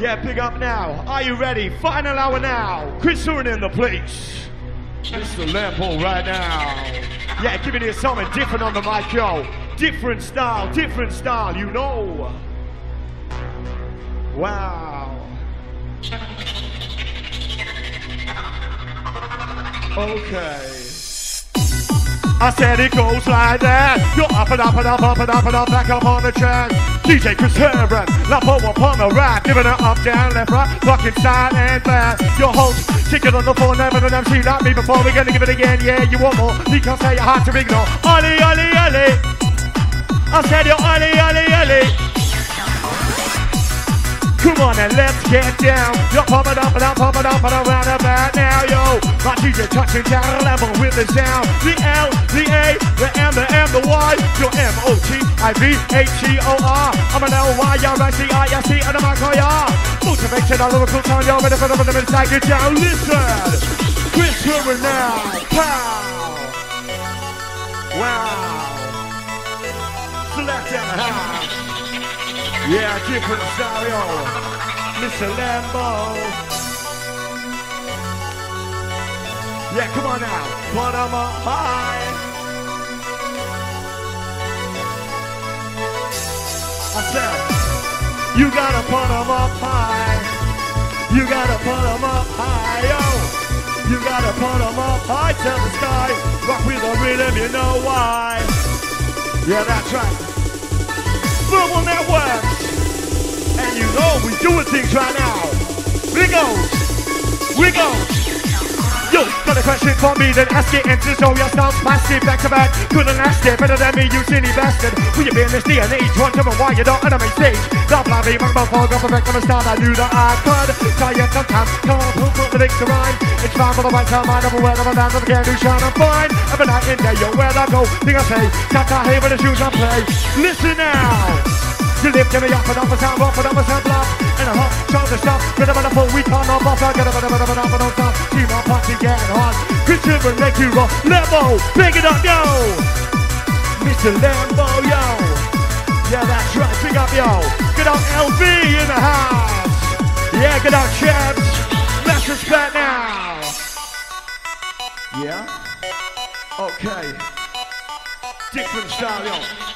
Yeah, big up now. Are you ready? Final hour now. Chris Herron in the place. Mr. Lambo right now. Yeah, giving you something different on the mic, yo. Different style, different style, you know. Wow. Okay. I said it goes like that. You're up and up and up, up and up and up, back up on the track. DJ Chris Herron, Lapo upon the rack, giving it up, down, left, right, fucking side and back. Your host, ticket on the floor, never an MC like me before. We're gonna give it again, yeah, you want more. You can't say you're to ignore. Ollie, Ollie, Ollie. I said you're Ollie, Ollie, Ollie. Come on and let's get down. You're pumping up and up, pumping up and around about now, yo. My DJ touching down a level with the sound. The L, the A, the M, the M, the Y. Your M O T I V H E O R. I'm an L Y R I C I S E and I'm a Koya. Motivation, all over cool town, yo. Ready for the minute, take it down. Listen. Chris Herron now. Pow. Wow. Select high. Yeah, different style, yo. Mr. Lambo. Yeah, come on now. Put 'em up high. I said, you gotta put 'em up high. You gotta put 'em up high, yo. You gotta put 'em up high to the sky. Rock with the rhythm, you know why. Yeah, that's right. Verbal Networks. And you know we doing things right now. We goes. We goes. Yo, got a question for me, then ask it and just show your stance massive back to back. Couldn't ask it better than me, you silly bastard. Will you be in this day and age? Want to why you don't enemy stage? Don't blame me, my before go perfect from the start. I knew that I could. It sometimes, come on, put, put the to rhyme. It's fine for the right time, word of a dance of a can do shine, I'm fine. Every night in there, yo, where I go, think I say, can't I hear the shoes I play? Listen now. You lift me up and up and sound rough and up and sound bluff And a hot shoulder stop With a metaphor we can't off off. I get a bit of a bit of a don't stop See my party getting hot. Chris Silver make you rock? Lambo, pick it up yo! Mr. Lambo yo! Yeah that's right, pick up yo! Get out LV in the house. Yeah get out champs Let's respect now. Yeah? Okay. Different style yo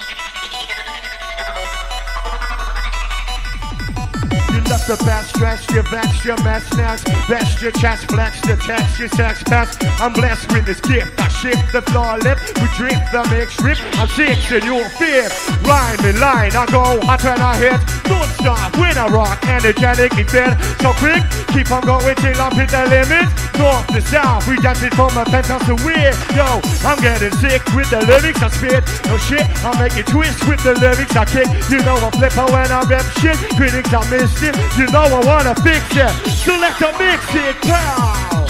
left the best stress, your vex, your mess next. Best your chest, flex your text, your sex pest. I'm blessed with this gift. I shift the floor lip, we drift the mix rip. I'm six and you're fifth. Rhyme in line, I go hot when I hit. Don't stop when I rock, energetically fit. So quick, keep on going till I hit the limit. North to south, we dance it from a penthouse to weird. Yo, I'm getting sick with the lyrics I spit. No shit, I make it twist with the lyrics I kick. You know I flip her when I rep shit. Critics I missed it. You know I wanna fix it. Select a mix it, pow.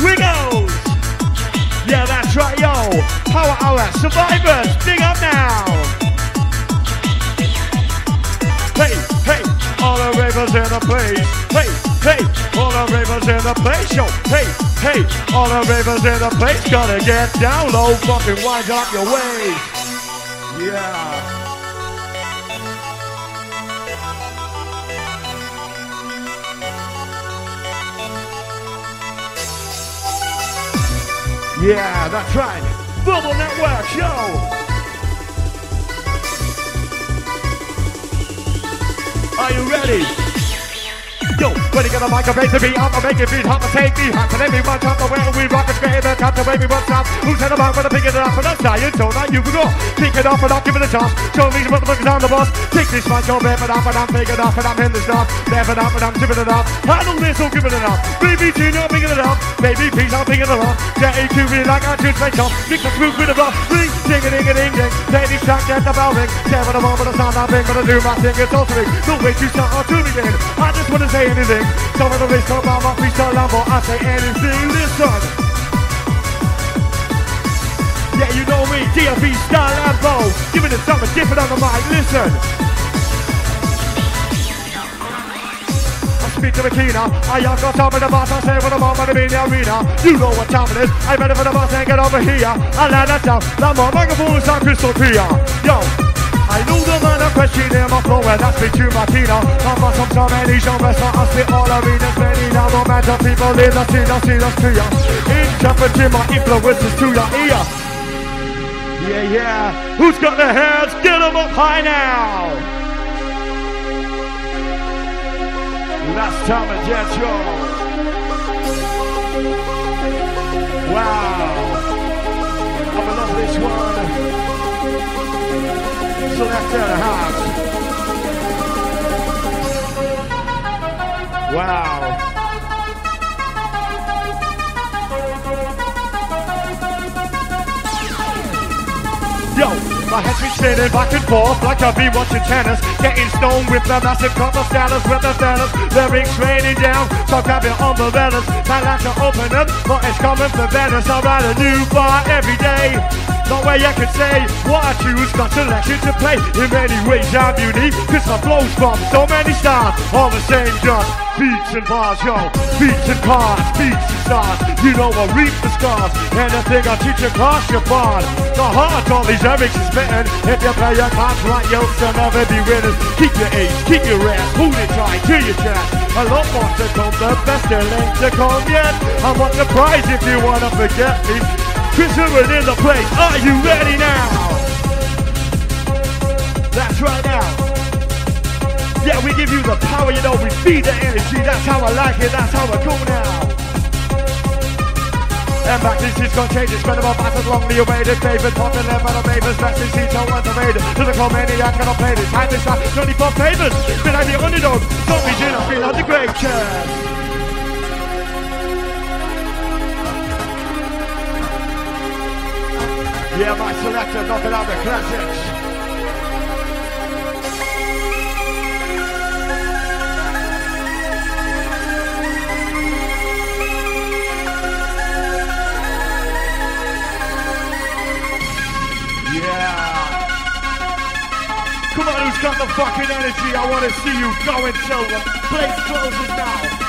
We goes. Yeah, that's right, yo. Power hour, survivors, big up now. Hey, hey, all the ravers in the place. Hey, hey, all the ravers in the place. Yo, hey, hey, all the ravers in the place. Gotta get down low, fucking wind up your waist. Yeah. Yeah, that's right. Bubble Network Show. Are you ready? When you get a mic, I make the beat, I'ma make it beat, I'ma take me, hot, and everyone top the way we rock it, straight, the top the way we won't stop. Who's had a mouth, but I pick it up, and I'm dying, so now you can go. Pick it up, and I'll give it a toss. Show me what the fuck is on the boss. Take this mic, yo, rip it up, and I'm picking up, and I'm in the stuff. It up, and I'm tipping it up. I know this, so giving it up. Baby T, I'm picking it up. Baby P's, I'm picking it up. J-A-Q-B, like I just make up. Mix the smooth with the rough. Ring, ding a ding a ding ding. These tracks, get the bell ring. Share with the moment, the sound, I'm but I do my thing, it's altering. Don't wait, you start tuning in. I just wanna say anything. Some of the race come on my freestyle Lambo, I say anything, listen. Yeah, you know me, DFE style Lambo. Giving it something different on the mic, listen. I speak to the cleaner. I have got time with the boss. I say when I'm on in the arena. You know what time it is. I'm ready for the boss and get over here. I land that down. Lambo microphones are crystal clear. Yo, I know the of my flow, and that's me to Martina. I'm on some so many genres, so I spit all arenas, many now romantic people in the scene, I see that's clear. Interpreting my influences to your ear. Yeah, yeah. Who's got their hands? Get them up high now. Last time a jet show. Wow. House. Wow. Yo, my head's been spinning back and forth like I've been watching tennis. Getting stoned with the massive cup of status with the fellas. Lyrics raining down, so grab your umbrellas. My lights are open up, but it's coming for Venice. I write a new bar every day. No way I can say what I choose, got selection to play. In many ways I'm unique, cause my flows from so many stars. All the same just beats and bars, yo. Beats and cars, beats and stars. You know I reap the scars. Anything I teach cost your bond. The heart all these lyrics is smitten. If you play your cards right, you'll still never be winners. Keep your ace, keep your ass, hold it tight to your chest. A lot more to come, the best there ain't to come yet. I want the prize if you wanna forget me. Chris Irwin in the place, are you ready now? That's right now. Yeah, we give you the power, you know, we feed the energy. That's how I like it, that's how I go now. And back this is gonna change. It's credible battles long the awaited David Potter never the favors, best in seats, so underrated To the comedian, cannot play this, hand this time, 24 favors Been like the underdog, be in, I feel like the great chance Yeah, my selector out the classics Yeah! Come on, who's got the fucking energy? I want to see you going till the place closes now.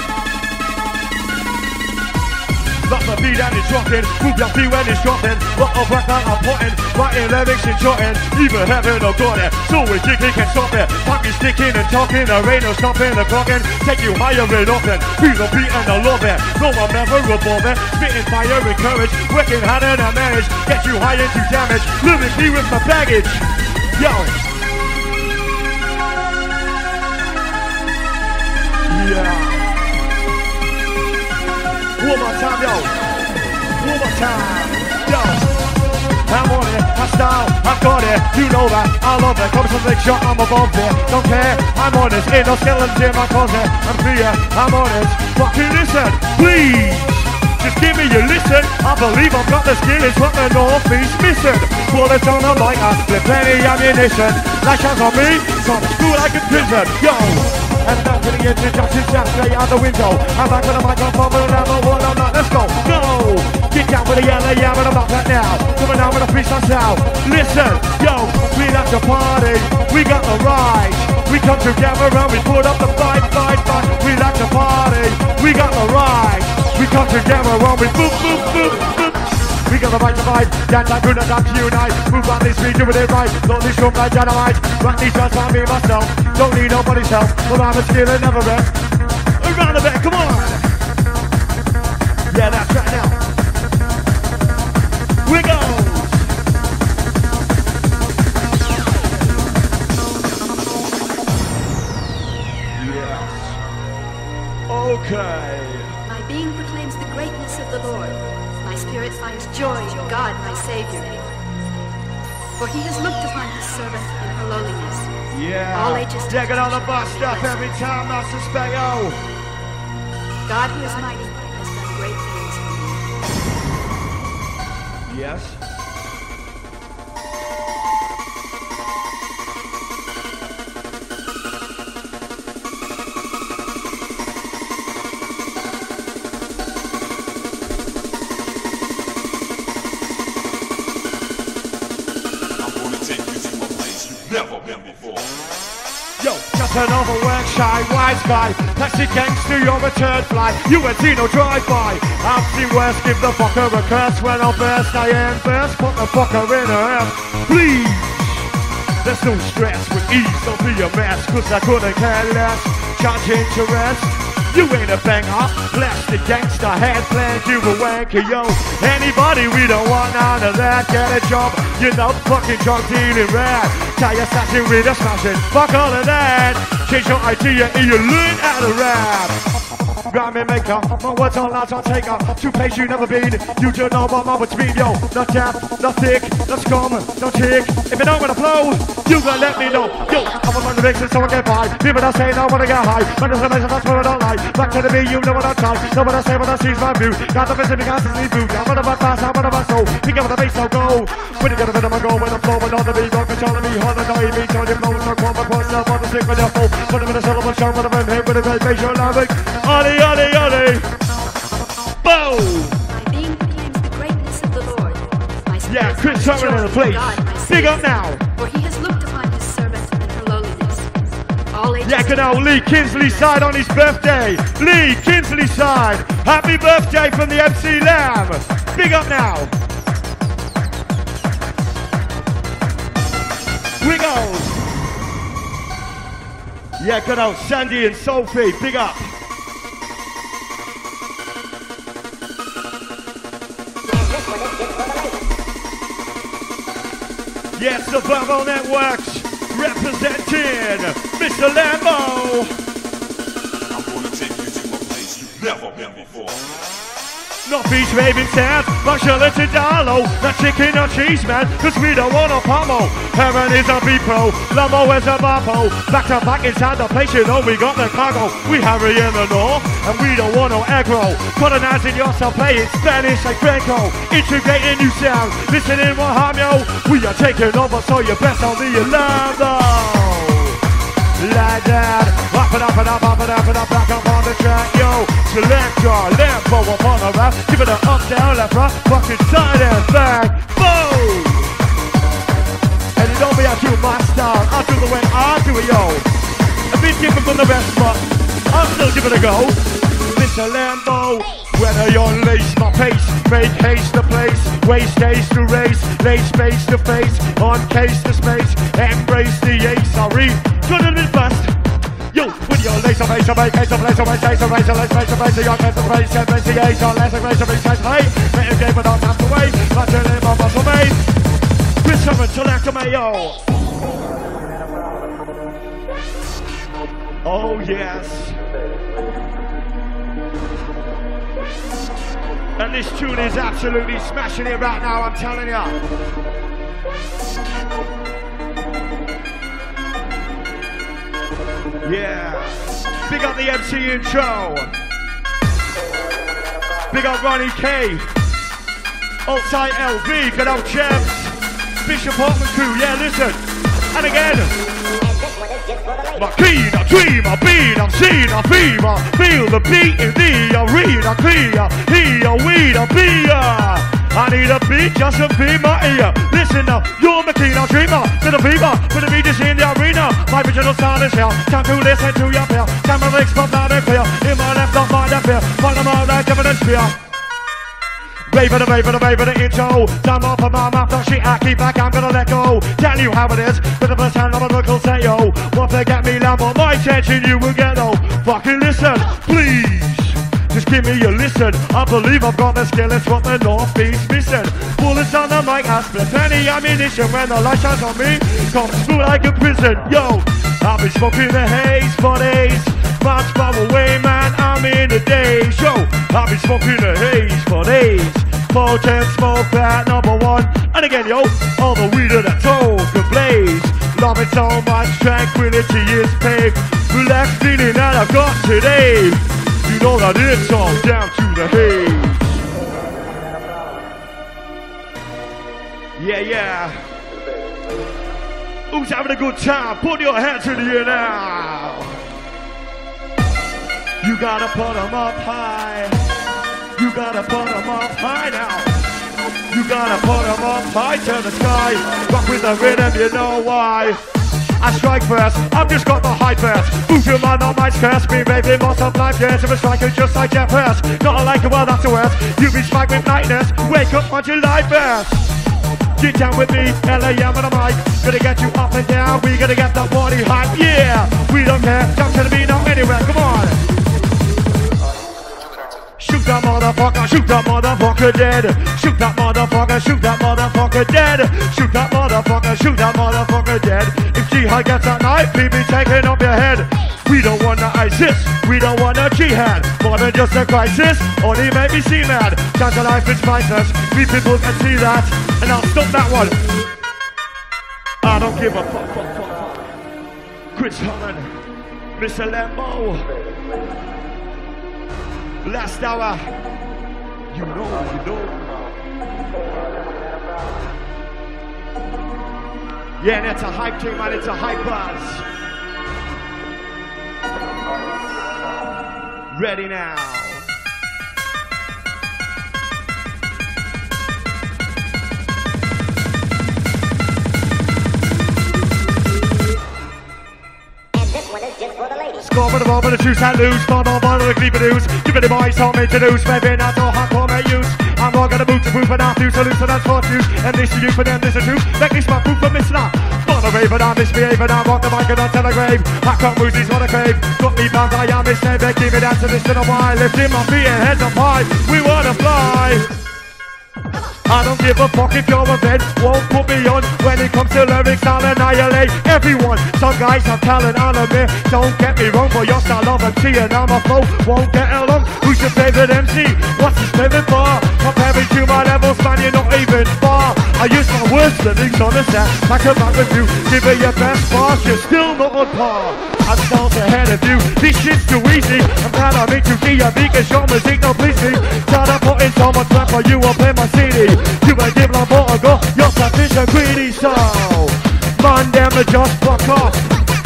The beat and it's rocking. Move your feet when it's dropping. What a that I'm putting. Writing lyrics and jotting. Even heaven or got it. So we think we can stop it. Fuck me sticking and talking. There ain't no stopping the clocking. Take you higher and often. Feel the beat and I love it. No, I'm never it. Spitting fire and courage. Working hard and I manage. Get you high into damage. Lyrically with my baggage. Yo. Yeah. One more time, yo. One more time, yo. I'm on it, my style, I've got it, you know that, I love it, come to the shot, I'm above it, don't care, I'm on it, ain't no skeletons in my closet, I'm clear, I'm on it, fucking listen, please, just give me your listen, I believe I've got the skill, it's what the North is missing, bullets on the mic, I split plenty ammunition, lash out on me, I'm school like a prison, yo, and back to the introduction, just straight out the window. I'm back with a microphone, but I'm not one, I'm not. Let's go, go! Get down with the yellow, yeah, but I'm back right now. Coming down with a freestyle sound. Listen, yo, we like to party, we got the right. We come together and we put up the fight, fight, fight. We like to party, we got the right. We come together and we boop, boop, boop, boop. We got the right to fight, dance like good enough to unite. Move on this street, doing it right. Don't these come like dynamite. Rock these shots on me myself. Don't need nobody's help. Well, I'm a skill and never rest. Around a bit, come on. Yeah, that's right now. We go. Yes. Okay. My being proclaims the greatness of the Lord. My spirit finds joy in God, my Savior. For he has looked upon his servant in her lowliness. Yeah. All ages to on the bus stop every time, Master Speo. God who is mighty before. Yo, just another work shy, wise guy. Taxi gangster, you're a turd fly. You ain't seen no drive-by. I've seen worse, give the fucker a curse. When I burst, I am burst. Put the fucker in her ass. Please. There's no stress with ease, don't be a mess, cause I couldn't care less. Can't change your rest. You ain't a banger, plastic gangster, head plant, you a wanker, yo. Anybody, we don't want none of that. Get a job, you're not fucking drunk dealing rat. Tie your statue with a smashing, fuck all of that. Change your idea and you learn how to rap. Rhyming maker, my words are large, I'll take her to place you never been. You don't know what my mean, yo. Not tap, not thick, not scum, not tick. If you know where to flow, you gotta let me know. Yo, I'm on the mix so I get by. People that say I wanna get high, but it's amazing, that's what I don't like. Back to the me, you know what I try. Know what I say when I seize my view. Got the vision, because it's me food. I'm on about fast, I'm on about soul. Pick up the bass, so go. When you get a bit of my go, when I'm flowing on the beat, don't control me, hold no, you beat, on your flow, so come across, now, on the stick with your flow. Put them in a syllable, show, put them in here with a great facial language. Ollie, Boom! My being proclaims the greatness of the Lord. My Yeah, Chris in joy the place. Big up now. For he has looked upon his servant her lowliness. All ages Yeah, good old Lee Kinsley side on his birthday. Lee Kinsley side. Happy birthday from the MC Lamb. Big up now. Wiggles. Yeah, good old Sandy and Sophie. Big up. Yes, the Bravo Networks representing Mr. Lambo. I'm gonna take you to a place you've never been before. Not beach raving sound, but Charlotte and Darlow. Not chicken or cheese, man, cause we don't want a pommel. Heaven is a B-Pro, Lambo is a Vapo. Back to back inside the place, you know we got the cargo. We Harry in the north, and we don't want no aggro. Colonizing yourself, playing Spanish like Franco. Integrating new sound, listening yo. We are taking over, so you best on the alarm though. Like that, up and up and up, up and up and up, back up on the track, yo. Select your lambo upon the rap, give it a up, down, left, right, fucking side and back, boom. And you know me, I do my style, I do the way I do it, yo. A bit different from the rest, but I'm still giving it a go. Mr. Lambo, whether you're lace my pace, make haste the place, waste days to race, lay space to face, on case to space, embrace the ace, I read, and it bust. Yo, with your laser face, make case of laser, race, laser, race, laser, race, race, your case of race, embrace the ace, on laser, race, race, race, hey, better game without time to wait, not to live on muscle made. Chris Summon, select a mayo. Oh, yes. And this tune is absolutely smashing it right now, I'm telling you. Yeah. Big up the MC intro. Big up Ronnie K. Outside LV, good old champs. Bishop Hartman crew, yeah, listen. And again. My keen, I dream, I beat, I'm seen, I fever. Feel the beat in the arena, clear. He, a weed, a beer. I need a beat just to be my ear. Listen now, you're my keen, I dreamer. To the fever, for the beat is in the arena. My original sound is here. Time to listen to your fear. Time to from loud and clear. In my left, not mind and fear. Follow my right, evidence fear. Rave it, rave it, rave it, intro. Time off of my mouth, no shit, I keep back, I'm gonna let go. Tell you how it is, for the first time I'm a local say yo. Won't forget me, Lambo, my attention you will get no. Fucking listen, please. Just give me a listen. I believe I've got the skill, it's what the Northeast missing. Bullets on the mic, I split plenty ammunition when the light shines on me. Comes through like a prison, yo. I've been smoking the haze for days. Much far away, man, I'm in the days, yo. I've been smoking the haze for days. Potent smoke that number one. And again, yo, all the weed of that talk and blaze. Love it so much, tranquility is paid. Relax feeling that I've got today. You know that it's all down to the haze. Yeah, yeah. Who's having a good time? Put your hands in the air now. You gotta put 'em up high. You gotta put 'em up high now. You gotta put 'em up high to the sky. Rock with the rhythm, you know why. I strike first, I've just got the high first. Move your mind on my skirts, be raving lots of life, yes. If a striker just like Geoff Hurst, gotta like it, well, that's the worst. You be spiked with wake up on July 1st. Get down with me, L.A.M. on the mic. Gonna get you up and down, we gonna get the body hype. Yeah, we don't care, jump to the beat, no anywhere, come on. Shoot that motherfucker, shoot that motherfucker dead. Shoot that motherfucker, shoot that motherfucker dead. Shoot that motherfucker, shoot that motherfucker dead. If jihad gets that knife, he be taking off your head. We don't want no ISIS, we don't want no jihad. More than just a crisis, only make me see mad. Chance of life is priceless, we people can see that. And I'll stop that one. I don't give a fuck, fuck, fuck, fuck. Chris Holland, Mr. Lambo. Last hour. You know, you know. Yeah, and that's a hype team, man. It's a hype buzz. Ready now. Score for the but the juice and lose. Start on the creep news. Give it the boys, home to lose. Maybe not so hardcore, may use. I'm not gonna move to proof, but I'm to solution that's for you. And this is you, for them, this is you. Make me smart proof for missing out. Born a rave, but I'm and I rock the mic and I tell a grave. I can't move, these what I crave. Got me bound, I am misbehaving. They give me down to this in a while. Lifting my feet and heads up high. We wanna fly. I don't give a fuck if your event won't put me on. When it comes to lyrics, I'll annihilate everyone. Some guys have talent, I'll admit. Don't get me wrong, but your style of MC and I'm a foe. Won't get along, who's your favorite MC? What's his favorite bar? Comparing to my levels, man, you're not even far. I use my worst lyrics on the set Back a back with you, give it your best bars You're still not on par I'm stars ahead of you, this shit's too easy. I'm glad I made you be a because your music don't please me. Try to put in so much rap for you, I'll play my CD You ain't give like more go, you're selfish and greedy so. Man, them are just fuck off.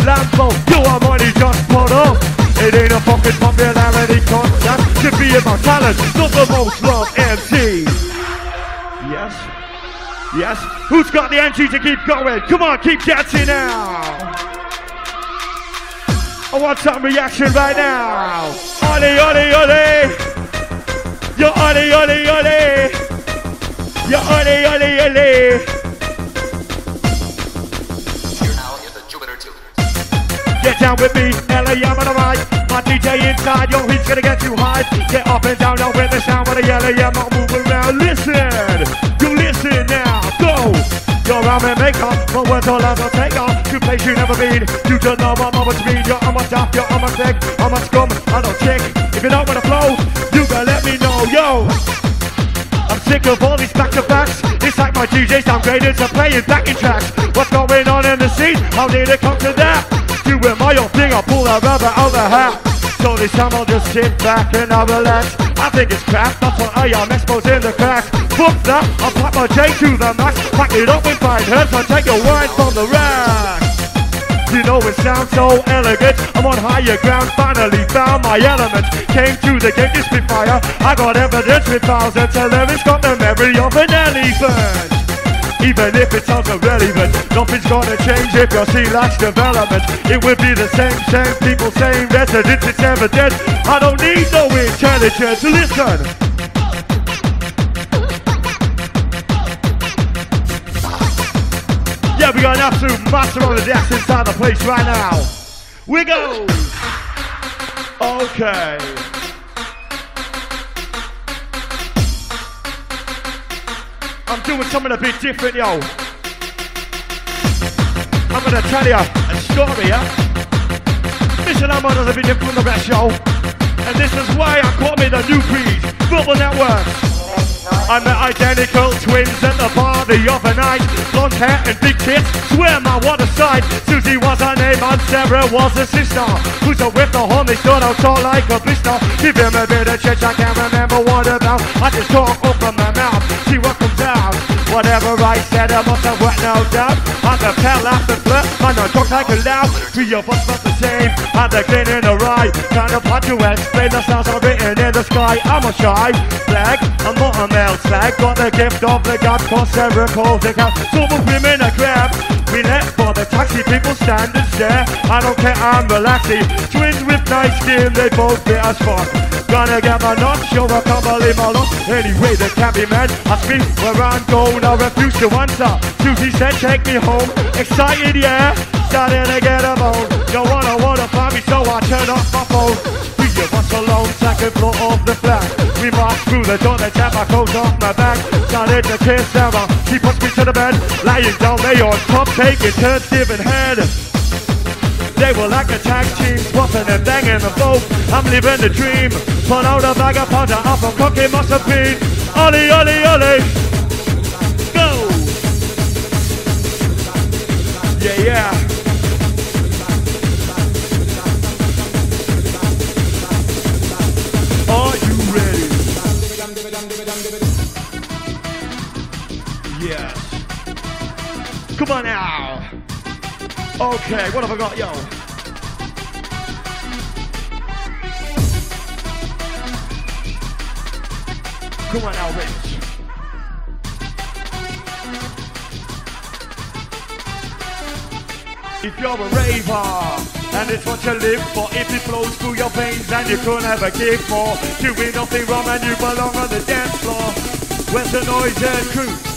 Lambo, you are money just put off. It ain't a fucking popularity contest. Should be about talent, not the most loved MC Yes, yes. Who's got the energy to keep going? Come on, keep dancing now I want some reaction right now. Ollie, ollie, ollie. Yo, ollie, ollie, ollie. Yo, ollie, ollie, ollie. You're now in the Jupiter Tubers. Get down with me, LA, I'm on the right. My DJ inside, yo, he's gonna get you high. Get up and down, now with the sound of the yellow, yeah, I'm not moving around. Listen, you listen now, go. Your arm and makeup, my words all out, I'll take off To place you never been, you don't know what I'm to be You're on my top, you're on my thick, I'm a scum, I don't check. If you don't wanna flow, you gotta let me know, yo. I'm sick of all these back-to-backs It's like my DJ's downgraded to playing backing tracks. What's going on in the scene? How did it come to that? Doing my own thing, I'll pull that rubber out the hat So this time I'll just sit back and I'll relax I think it's crap, that's what I am exposing the cracks Fuck that, I'll pack my J to the max Pack it up with five heads, I'll take your wine from the rack you know it sounds so elegant. I'm on higher ground, finally found my element. Came to the game to spit fire. I got evidence with thousands of lyrics, got the memory of an elephant. Even if it sounds irrelevant, nothing's gonna change if your scene lacks development. It will be the same, same people, same residents, it's evident. I don't intelligence. Listen. Yeah, we got an absolute master on the decks inside the place right now. We go. Okay. I'm doing something a bit different, yo. I'm gonna tell you a story, yeah? Listen, I'm on a bit different from the rest, yo. And this is why I call me the new breed. Football Network. I'm the identical twins at the bar the other night. Blonde hair and big tits, swear my what a sight. Susie was her name and Sarah was her sister. Who's a with the they stood out tall like a blister. Give him a bit of chit, I can't remember what about. I just talk open my mouth, see what comes out. Whatever I said, I must have wet no doubt. I'm the pal after flirt, man, I talk like a loud. Three of us not the same, I'm the clean in the right. Kind of hard to explain, the stars are written in the sky. I'm a shy black, I'm not a male slag. Got the gift of the gods, cause Sarah calls They got Some of women a crap. We let for the taxi people stand and stare. I don't care, I'm relaxing. Twins with nice skin, they both fit as fuck. Gonna get my knock, show I can't believe my luck. Anyway, they can't be mad. I me where I'm going, I refuse to answer. Susie said, take me home. Excited, yeah. Starting to get a bone. Don't wanna wanna find me, so I turn off my phone. We give us alone, second floor of the flat. We march through the door, they tap my clothes off my back. Started to kiss Sarah. She puts me to the bed, lying down there on top, taking turns, giving head. They were like a tag team, swapping and banging the boat. I'm living the dream. Pull out a bag of powder, up a cookie must have been. Ollie, ollie, ollie. Go! Yeah, yeah. Yes. Come on now. Okay, what have I got, yo? Come on now, Rich. If you're a raver, and it's what you live for, if it flows through your veins and you couldn't have a gig for, doing nothing wrong and you belong on the dance floor. Where's the noise and crew?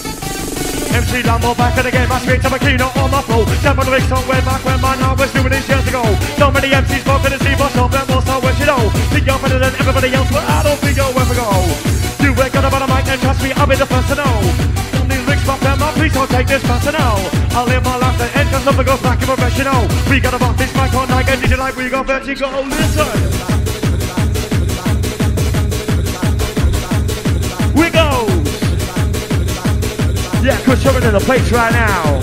MC Lambo back in the game, I straight to keynote on my flow. Step on the big song way back when my now was doing this years ago. So many MCs spoken to see up and what's not what you know. Think you're better than everybody else, but I don't think you'll ever go. You ain't got about a mic and trust me, I'll be the first to know. These licks pop them up, please don't take this personal. I'll live my life to end, cause nothing goes back in professional. We got a box this mic on like a DJ like we got vertigo, listen. We go! Yeah, Chris Sherman in the place right now.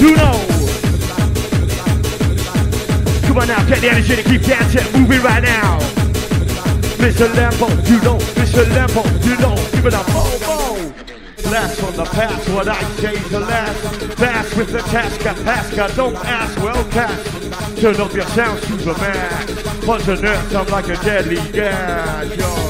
You know. Come on now, get the energy to keep dancing, moving right now. Mr. Lambo, you know, Mr. Lambo, you know, give it a bobo. Oh, oh. Blast from the past, what I say to last. Fast with the task, a task, I don't ask, well cast. Turn up your sound max. Punch the nerves, I'm like a deadly gas.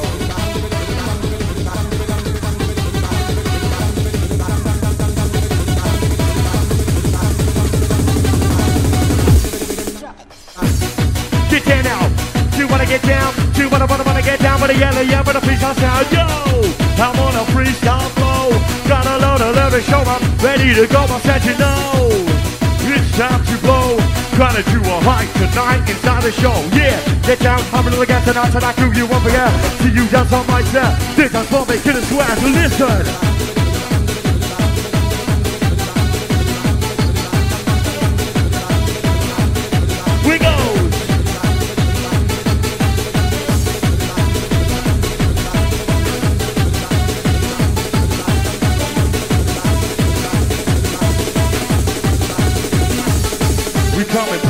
Get down? Do you wanna wanna wanna get down with a yellow yeah with a freestyle sound? Yo, I'm on a freestyle flow. Got a load of to show up, ready to go. I said you know it's time to blow. Gonna do a hike tonight inside the show. Yeah, get down, I'm a little gas tonight, tonight do you won't forget. See you dance on my set. This is for get a swag. Listen.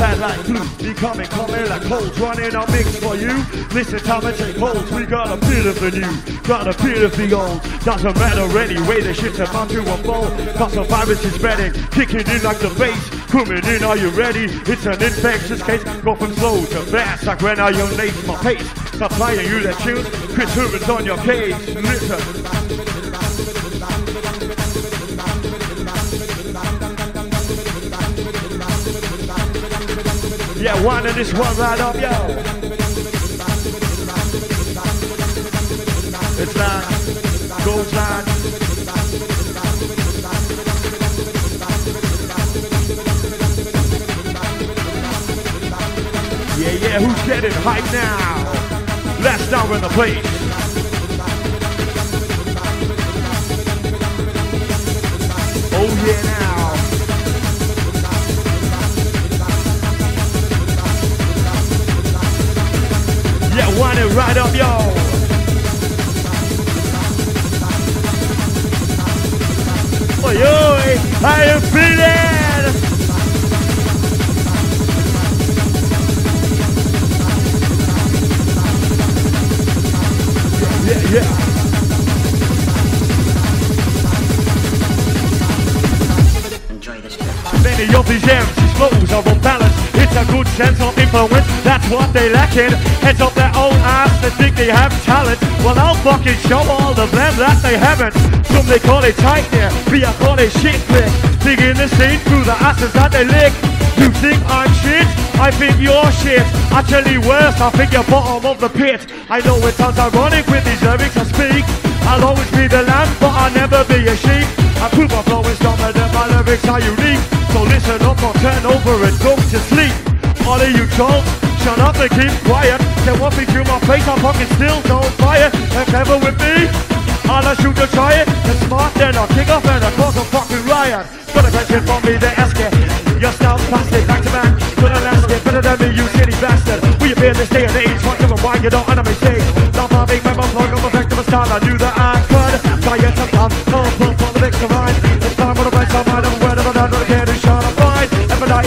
Bad like. We coming, coming like colds, Running our mix for you. Listen, time to take hold. We got a bit of the new, got a bit of the old. Doesn't matter anyway, the shit's about to unfold. Cause the virus is spreading, kicking in like the bass. Coming in, are you ready? It's an infectious case. Go from slow to fast, like when I lace my pace. Stop playing you that tune. Chris Hoover's on your case. Listen. Yeah, one and this one right up, yo. It's like, goes like. Yeah, yeah, who's getting hype now? Last down in the place. Oh yeah now. It right up, yo. Oi, oi, how you feeling? Yeah, yeah. Enjoy this. Many of these MCs flows are unbalanced. It's a good sense of influence, that's what they lacking. Heads up their own ass, they think they have talent. Well, I'll fucking show all of them that they haven't. Some they call it tight there, me I call it shit click. Digging the scene through the asses that they lick. You think I'm shit? I think you're shit. Actually worse, I think you're bottom of the pit. I know it sounds ironic with these lyrics I speak. I'll always be the lamb, but I'll never be a sheep. I prove my flow is dominant, my lyrics are unique. So listen up or turn over and go to sleep. All of you trolls, shut up and keep quiet. They want me through my face, I'm fucking still don't fire. If ever with me, I'll shoot to try it. And smart, then I'll kick off and I'll cause a fucking riot. Got a question from me, they ask it. Your style's plastic, back to back. Could elastic, better than me, you silly bastard. We appear in this day and age, fuck them why you don't on a mistake. Not my big member, plug of effective as style. I knew that I could. Diet some time, no pull for the next divine. It's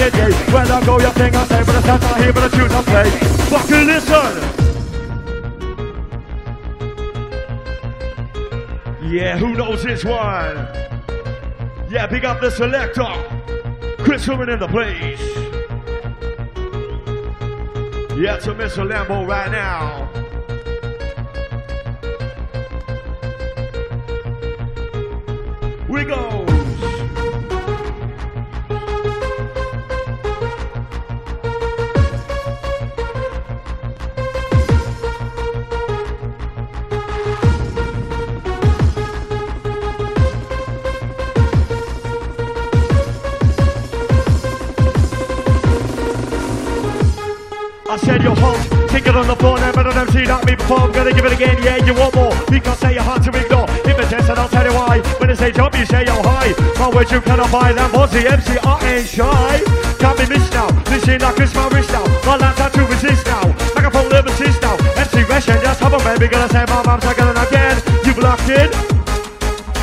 Night day, I go, you think I say, but it's not hear, but I choose, I play. Fucking listen. Yeah, who knows this one? Yeah, big up the selector. Chris Herman in the place. Yeah, to Mr. Lambo right now. We go. Said your host, take it on the floor, never done MC like me before. I'm gonna give it again, yeah, you want more. You can't say you're hard to ignore. If it's yes, and I'll tell you why. When they say jump, you say yo high. My words you cannot buy, that was the MC, I ain't shy. Can't be missed now, ain't like it's my wrist now. My lines are to resist now. Like a full lyricist now. MC Russian, just have a baby, gonna say my mom's again and again. You've locked in.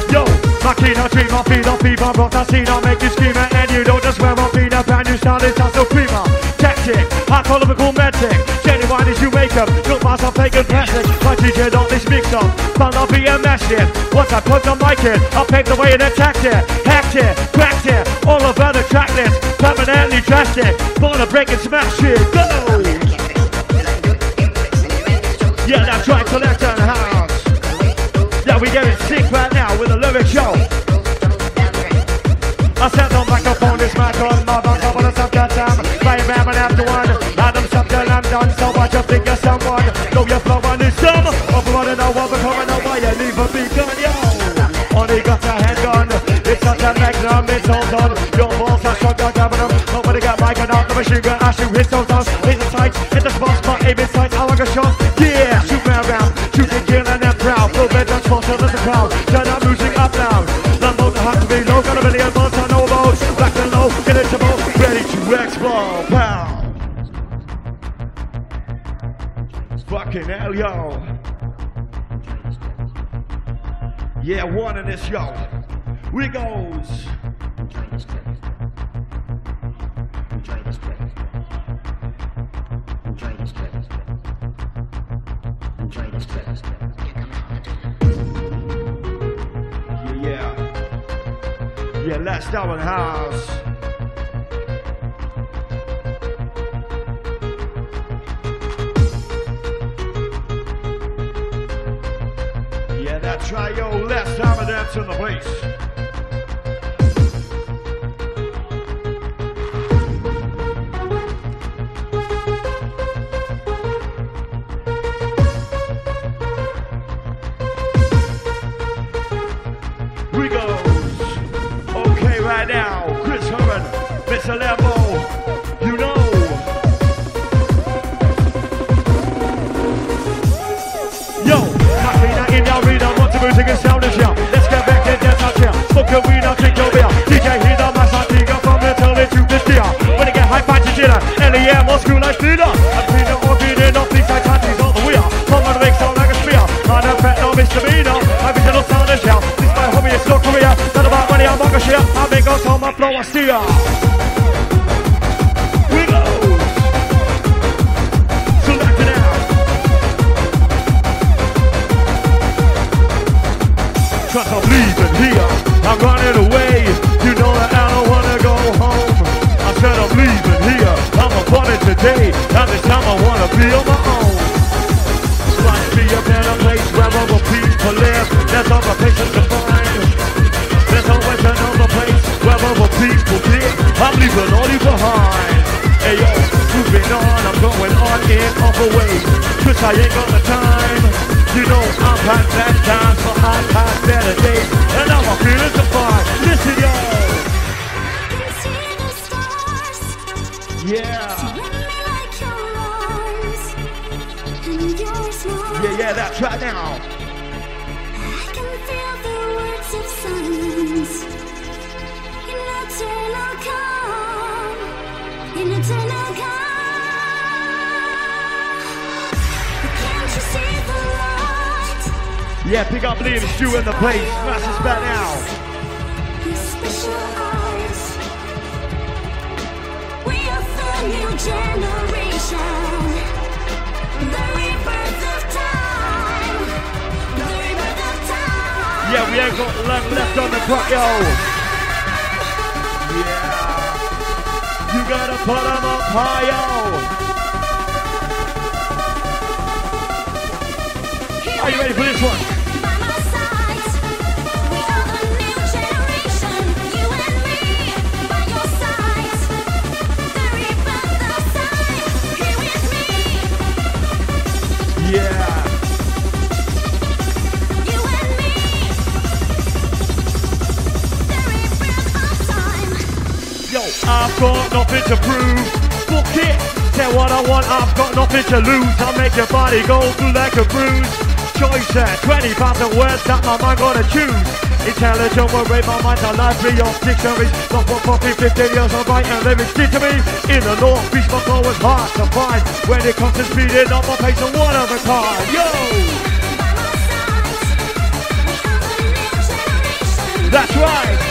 Yo, my key, I treat my feet, I feed my broth, I see, I make you scream and you don't just wear my feet, a brand new style, it's so prima. Tactic, I call them a cool magic. Genuine as you make them, look past I'm fake and plastic. My DJ on this mix up, but I'll be a mash it. Once I put the mic in, I'll pave the way and attack it. Hacked it, cracked it, all about the track list. Permanently it, born to break and smash it. Go! Yeah, that's right, selector in house. Yeah, we getting sick right now with a lyric show. I said on microphone, this mic on my back, I wanna stop that time. Play man, one, Adam done. So I just think you're someone. Know your flow on this sum. Of running out, what becoming why you leave a beacon, yo. Only got a handgun, it's not a magnum, it's all done. Your balls are shot, damn them. Nobody got mic and out the machine gun, I shoot hit those down. Hit the sights, hit the spots, my aim in sight, I like a shot. Yeah, shoot me around, shoot and kill and proud. Full bed, that's for till there's a crowd. Hell, yo. Yeah, one in this, y'all. We goes. Yeah, yeah. Yeah, let's go in the house. Dance high, fight to dinner. LEM, old school like theater. I'm feeling more feeling off these all the up. Come on, make sound like a spear. On a fat, no misdemeanor. I be the sound is here. This my hobby, it's North Korea. Not about money, I'm not a share. I make on my flow, I steer. It out. Cause I'm here, today. And this time I wanna be on my own. Might be a better place where the people live. There's other places to find. There's always another place where the people live. I'm leaving all you behind. Hey yo, Moving on, I'm going on in other ways. Cause I ain't got the time. You know, I've had bad times, but I've had better days. And now I'm feeling so fine. Listen, yo. can see the stars. Yeah. Smile. Yeah, yeah, right now. I can feel the words of silence. In eternal calm. In eternal calm. Can't you see the light? Yeah, pick up Liam Stew in the place. Smash this back now. Your special eyes. We are the new generation. Yeah, we ain't got long left on the clock, yo. Yeah. You gotta put 'em up high, yo. Are you ready for this one? Got nothing to prove. Fuck it. Tell what I want, I've got nothing to lose. I'll make your body go through like a bruise. Choice there, 20,000 words that my mind gonna choose. Intelligent will raise my mind to life beyond dictionaries. Not for fucking 15 years of writing lyrics did to me. In the north, beach my flow was hard to find. When it comes to speeding up my pace, I'm one of a kind. Yo! That's my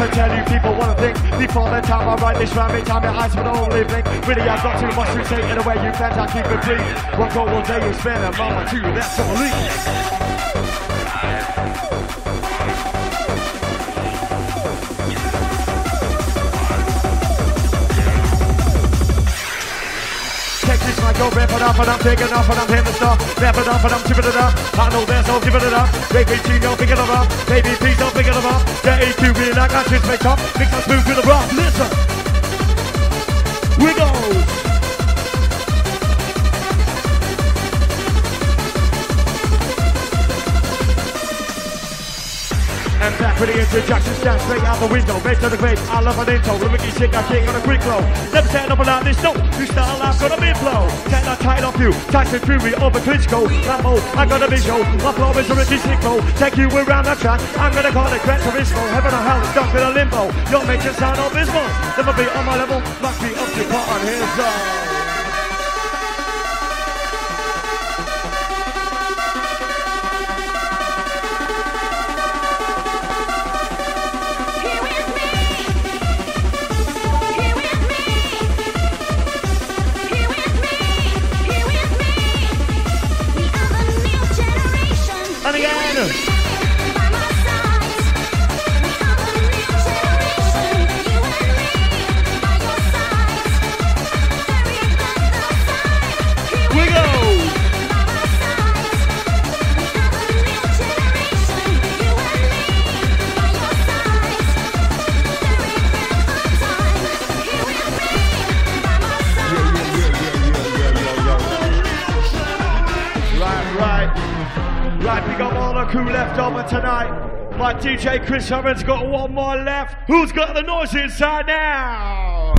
and tell you people I think Before the time I write this rhyme, time your eyes would only blink Really I've got too much to say in the way you bend, I keep it clean. One go all day, you spend a mama too, that's all leave go rip it up and I'm taking off and I'm the stop Rip it up and I'm tipping it up. I know there's no giving it up. Baby G, no picking it up. Baby P, don't picking it up. The AQ being like I just make up. Mix us smooth to the rock, listen The introduction, stand straight out the window, made to the grave. I love an intro, the Mickey shit, I kick on a quick flow. Never stand up without this note, you style, I've got a mid flow. Can I tight off you? Tyson Fury over Klitschko. Rambo, I got a visual, my flow is a Ricky Sicko. Take you around the track, I'm gonna call it Gran Turismo. Heaven or hell, stuck in a limbo. Your it sound abysmal. Never be on my level, must be up to par on his zone. And DJ Chris Herron's got one more left. Who's got the noise inside now?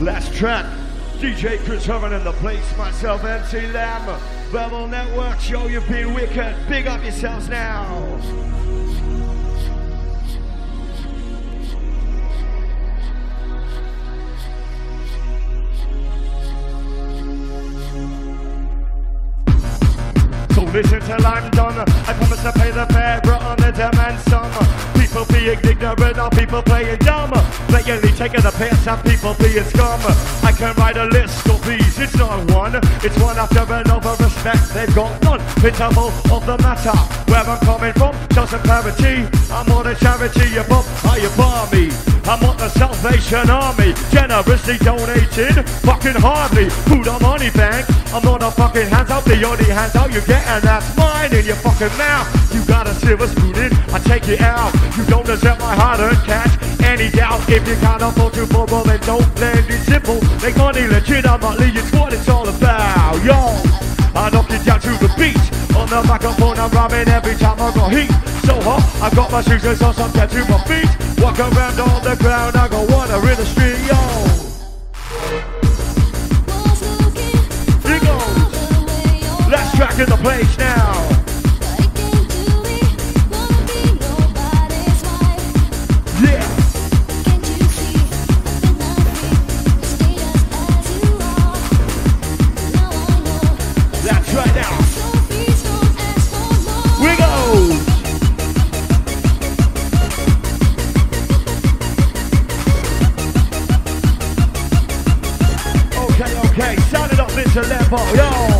Last track. DJ Chris Herron in the place. Myself, MC Lam. Rebel Network, show you've been wicked. Big up yourselves now. Listen till I'm done. I promise to pay the fare on the demand sum. People being ignorant or people playing dumb. Blatantly taking the piss and people being scum. I can write a list of these, it's not one. It's one after another, respect they've got none. Pitiful of the matter. Where I'm coming from, a clarity. I'm on a charity above, are you bar me. I'm on the Salvation Army, generously donated, fucking hardly. Food on money bank, I'm not a fucking hands out, the only hands out you get, and that's mine in your fucking mouth. You got a silver spoon in, I take it out. You don't deserve my hard-earned cash. Any doubt, if you can't afford to borrow, then don't blend it simple. Make money legitimately, it's what it's all about, yo. I knock it down to the beat. On the microphone, I'm rhyming every time I got heat. So hot, I got my shoes and socks, I'm down to my feet. Walk around on the ground, I got water in the street, yo. Here goes. Oh Let's track in the place now. future level, yo.